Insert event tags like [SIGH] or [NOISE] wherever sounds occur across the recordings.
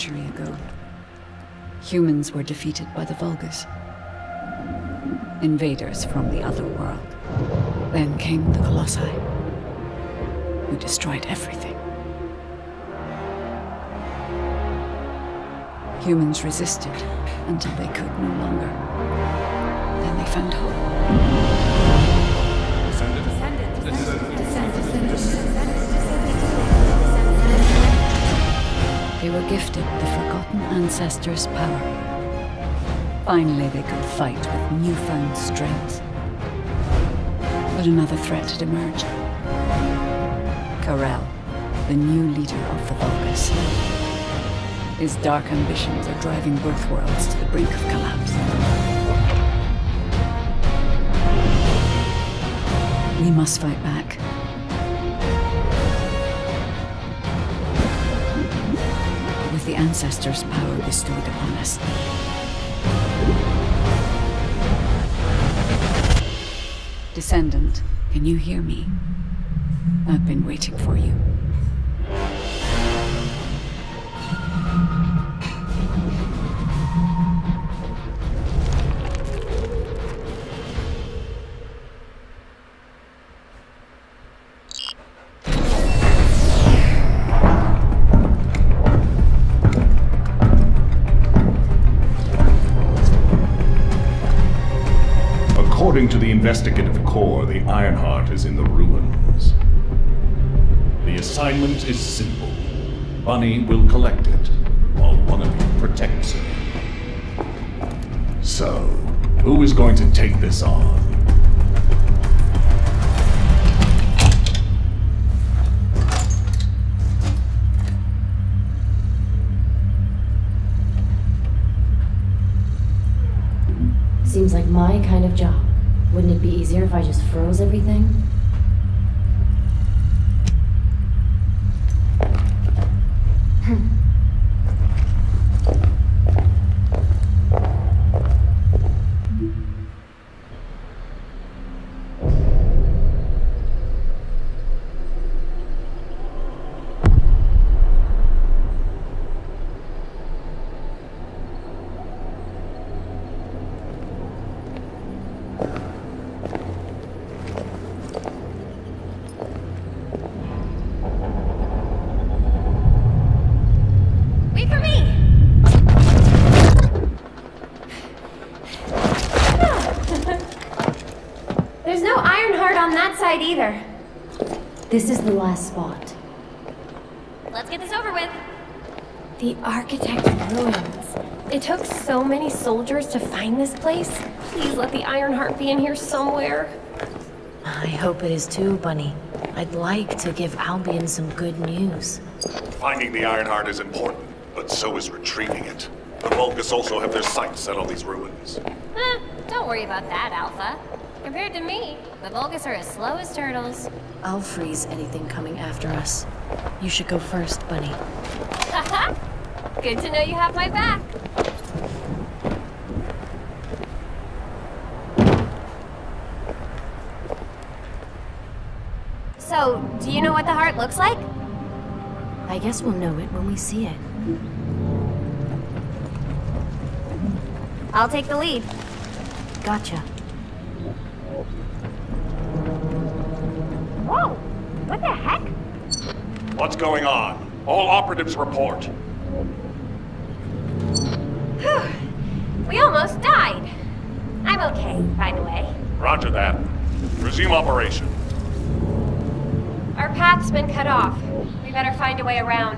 century ago, humans were defeated by the Vulgus. Invaders from the other world. Then came the Colossi, who destroyed everything. Humans resisted until they could no longer. Then they found hope. They were gifted the Forgotten Ancestors' power. Finally, they could fight with newfound strength. But another threat had emerged. Karel, the new leader of the Vulgus. His dark ambitions are driving both worlds to the brink of collapse. We must fight back. With the Ancestors' power bestowed upon us. Descendant, can you hear me? I've been waiting for you. Investigative core, the Ironheart is in the ruins. The assignment is simple. Bunny will collect it, while one of you protects her. So, who is going to take this on? Seems like my kind of job. Wouldn't it be easier if I just froze everything? Either. This is the last spot. Let's get this over with. The architect ruins. It took so many soldiers to find this place. Please let the Ironheart be in here somewhere. I hope it is too, Bunny. I'd like to give Albion some good news. Finding the Ironheart is important, but so is retrieving it. The Vulgus also have their sights set on these ruins. Eh, don't worry about that, Alpha. Compared to me, the Vulgus are as slow as turtles. I'll freeze anything coming after us. You should go first, Bunny. Haha! [LAUGHS] Good to know you have my back. So, do you know what the heart looks like? I guess we'll know it when we see it. I'll take the lead. Gotcha. What's going on? All operatives report. We almost died. I'm okay, by the way. Roger that. Resume operation. Our path's been cut off. We better find a way around.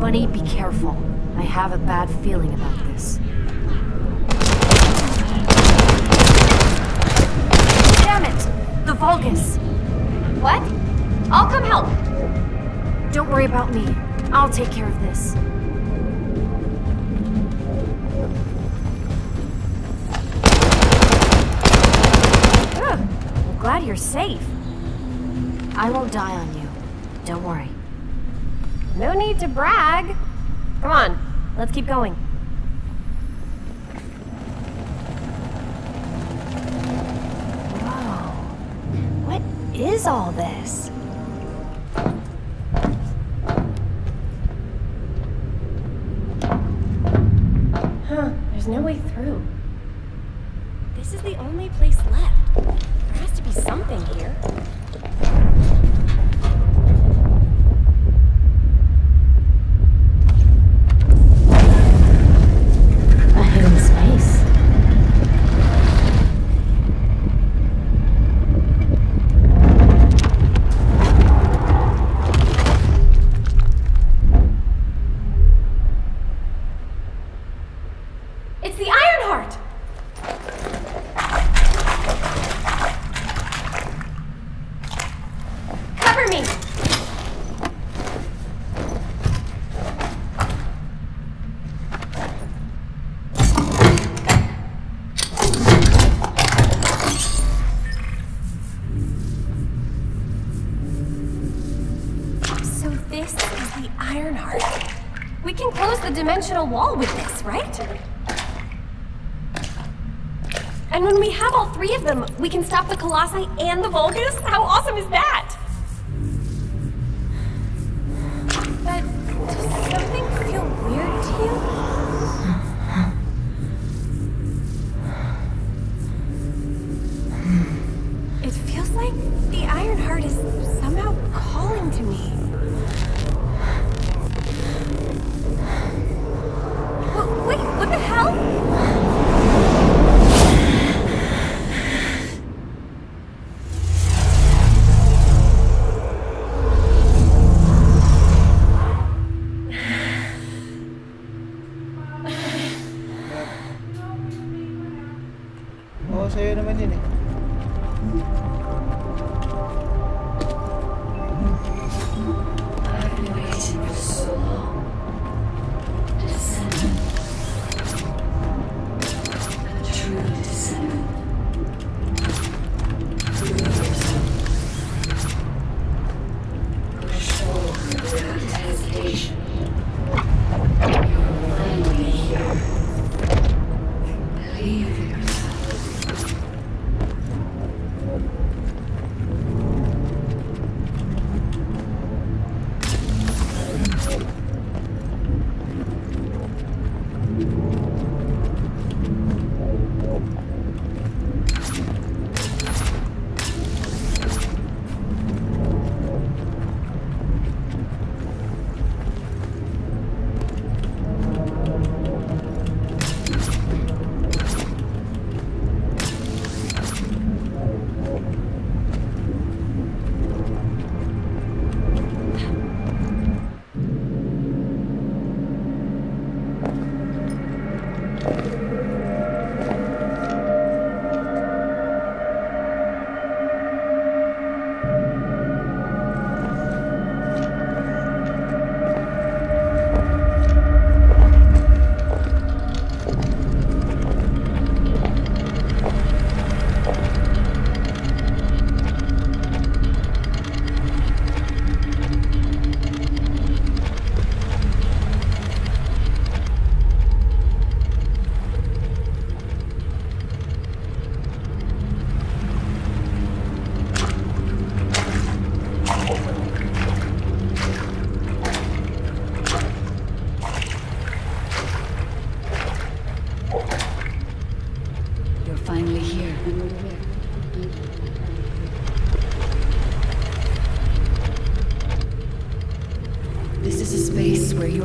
Bunny, be careful. I have a bad feeling about this. Damn Vulgus! What? I'll come help. Don't worry about me. I'll take care of this. I'm glad you're safe. I won't die on you. Don't worry. No need to brag. Come on, let's keep going. Is all this? Huh, there's no way through. This is the only place left. There has to be something here. Wall with this, right? And when we have all three of them, we can stop the Colossi and the Vulgus? How awesome is that?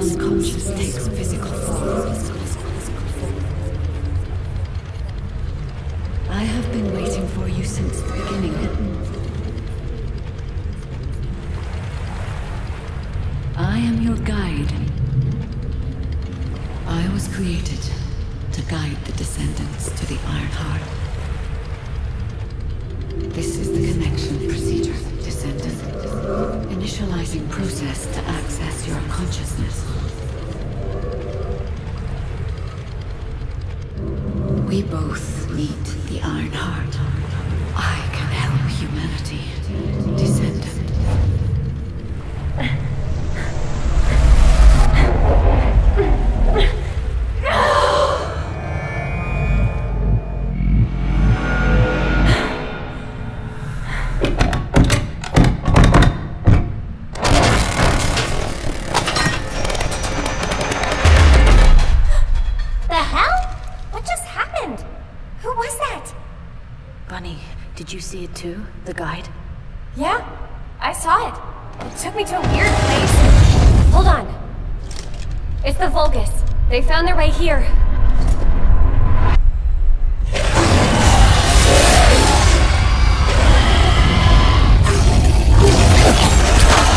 Unconscious takes physical form. I have been waiting for you since the beginning. I am your guide. I was created to guide the descendants to the Iron Heart. This is the connection procedure, descendant. Initializing process to access your consciousness. We both need the Iron Heart. I saw it. It took me to a weird place. Hold on. It's the Vulgus. They found their way here.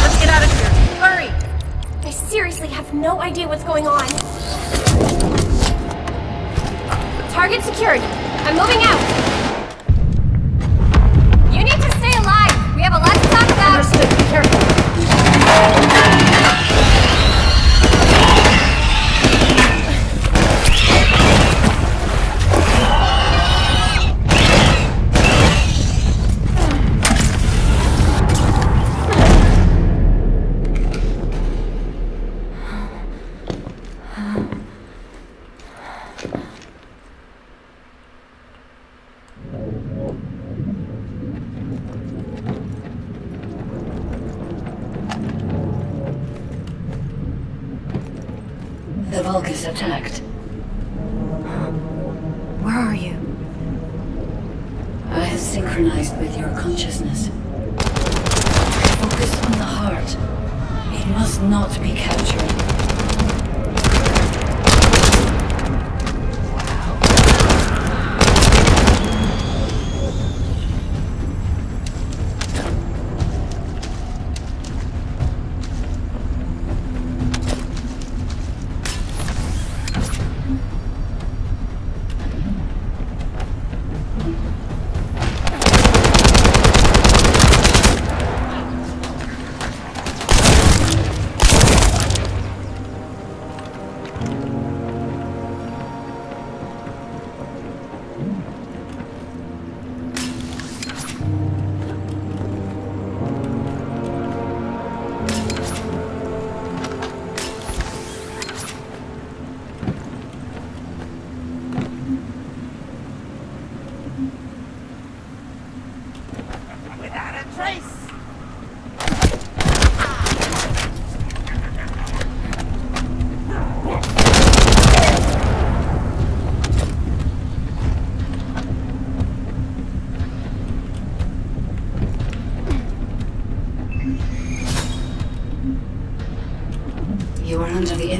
Let's get out of here! Hurry! I seriously have no idea what's going on. Target secured. I'm moving out.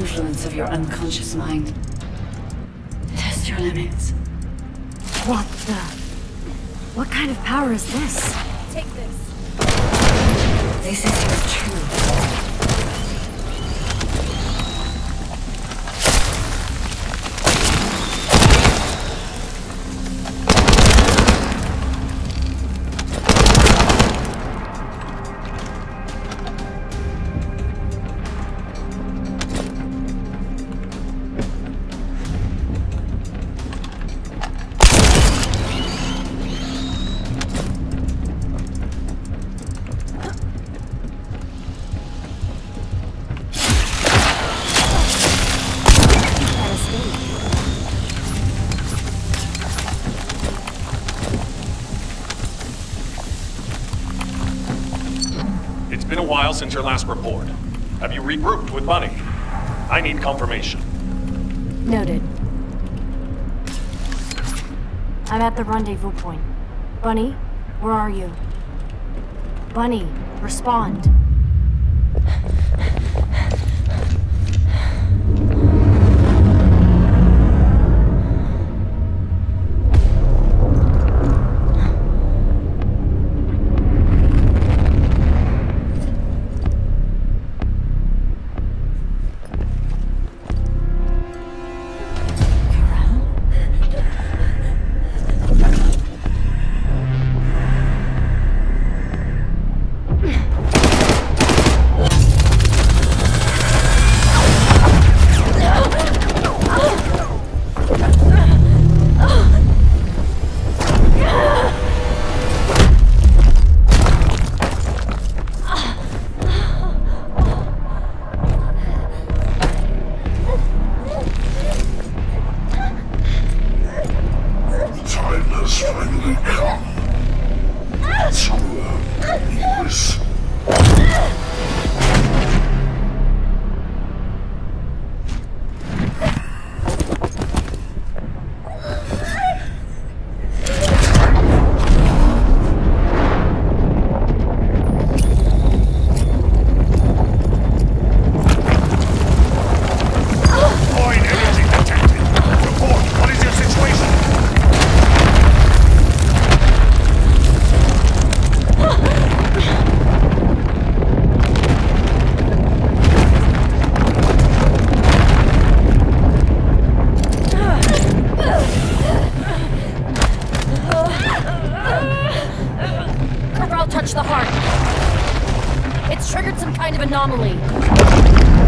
Influence of your unconscious mind. Test your limits. What the? What kind of power is this? Take this. This is your truth. Been a while since your last report. Have you regrouped with Bunny? I need confirmation. Noted. I'm at the rendezvous point. Bunny, where are you? Bunny, respond. It's triggered some kind of anomaly.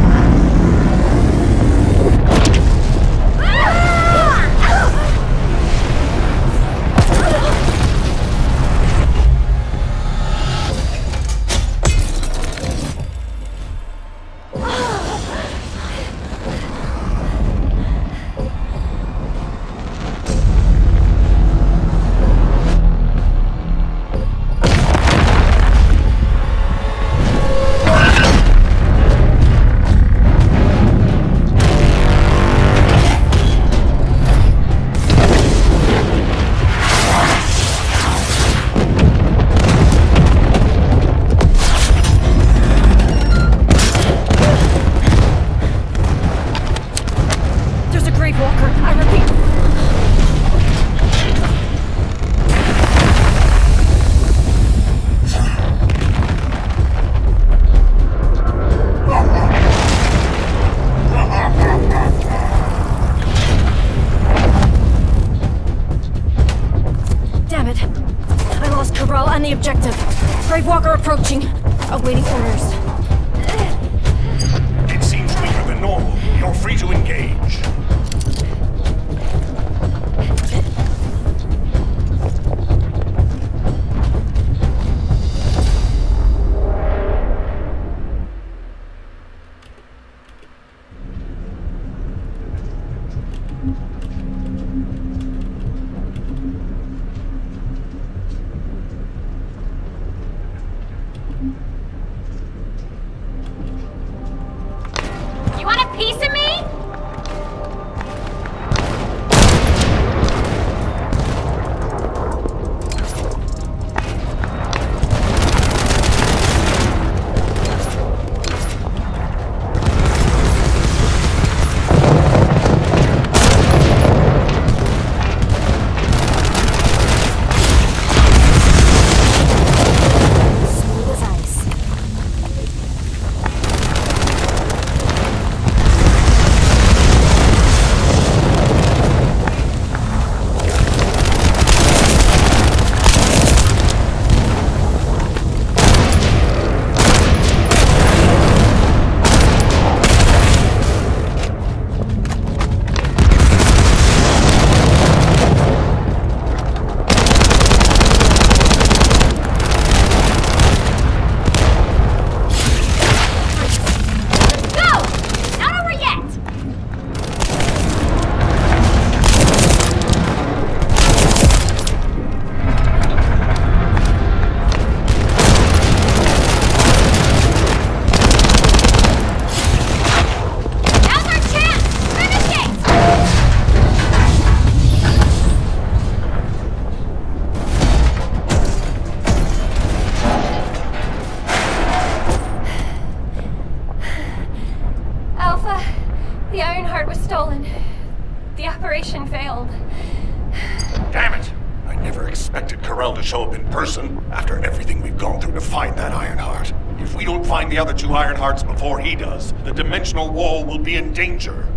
Expected Karel to show up in person after everything we've gone through to find that Ironheart. If we don't find the other two Ironhearts before he does, the dimensional wall will be in danger.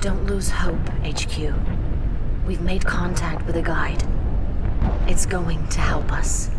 Don't lose hope, HQ. We've made contact with a guide. It's going to help us.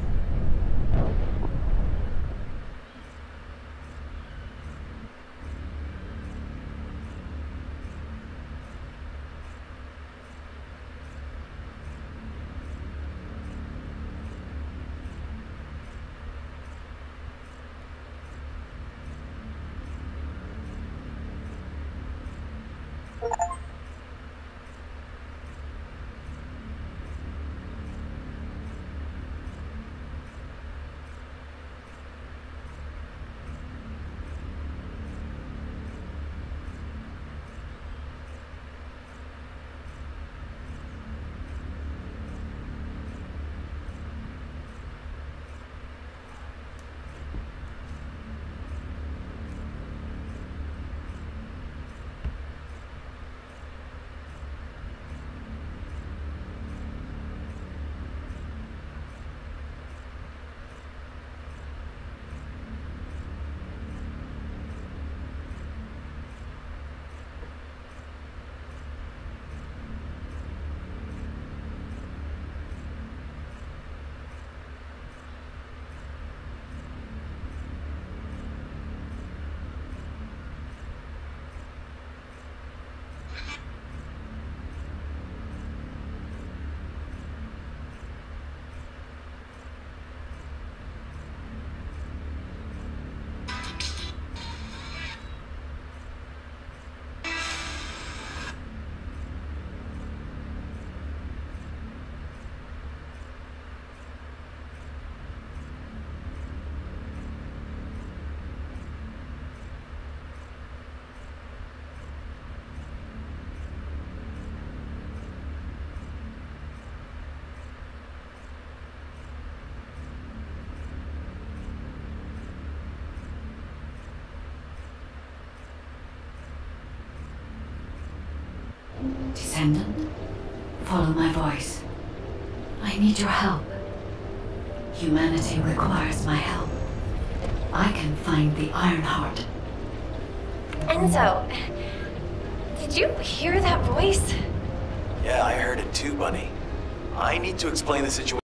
Descendant, follow my voice. I need your help. Humanity requires my help. I can find the Ironheart. Enzo, did you hear that voice? Yeah, I heard it too, Bunny. I need to explain the situation.